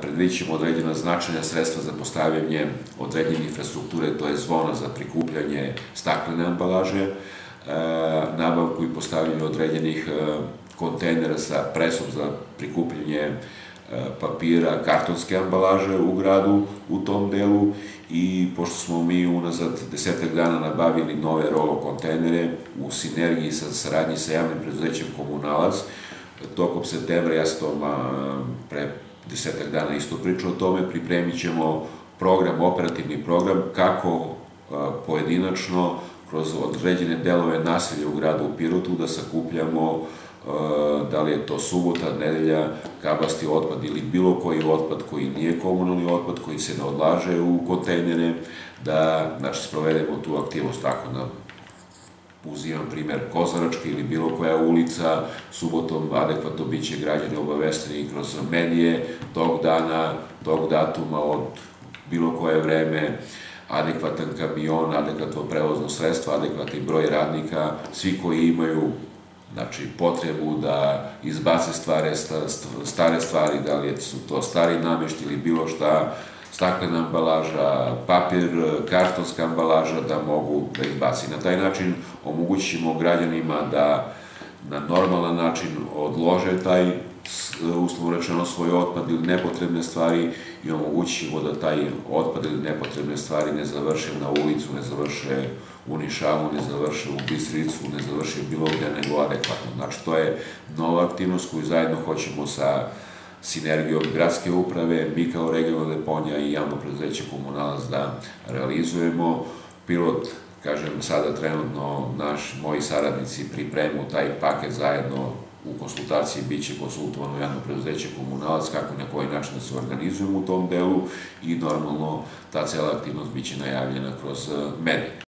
Predvidit ćemo određena značajna sredstva za postavljanje određene infrastrukture, to je zvona za prikupljanje staklene ambalaže, e, nabavku i postavljanje određenih e, kontejnera sa presom za prikupljanje e, papira, kartonske ambalaže u gradu u tom delu i pošto smo mi unazad desetak dana nabavili nove rolo kontejnere u sinergiji sa saradnji sa javnim preduzećem Komunalac, tokom septembra ja sam to pre desetak dana isto pričao o tome, pripremit ćemo program, operativni program, kako pojedinačno kroz određene delove naselja u gradu u Pirotu da sakupljamo da li je to subota, nedelja, kabasti otpad ili bilo koji otpad koji nije komunalni otpad, koji se ne odlaže u kontejnere, da znači, sprovedemo tu aktivnost tako na uzimam primer Kozaračka ili bilo koja ulica, subotom adekvatno bit će građani obavesteni kroz medije tog dana, tog datuma od bilo koje vreme, adekvatan kamion, adekvatno prevozno sredstvo, adekvatni broj radnika, svi koji imaju znači potrebu da izbace stvari, stare stvari, da li su to stari namešti ili bilo šta, staklena ambalaža, papir, kartonska ambalaža da mogu da izbaci. Na taj način omogućimo građanima da na normalan način odlože taj uslovno rečeno svoj otpad ili nepotrebne stvari i omogućimo da taj otpad ili nepotrebne stvari ne završe na ulicu, ne završe u Nišavu, ne završe u Bistricu, ne završe bilo gde nego adekvatno. Znači, to je nova aktivnost koju zajedno hoćemo sa sinergijom gradske uprave, mi kao regionalna deponija i javno preduzeće komunalac da realizujemo. Pilot, kažem, sada trenutno naš, moji saradnici pripremu taj paket zajedno u konsultaciji bit će konsultovano javno preduzeće komunalac, kako na koji način da se organizujemo u tom delu i normalno ta cela aktivnost bit će najavljena kroz medije.